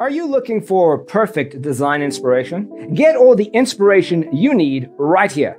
Are you looking for perfect design inspiration? Get all the inspiration you need right here.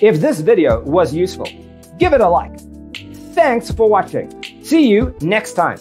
If this video was useful, give it a like. Thanks for watching. See you next time.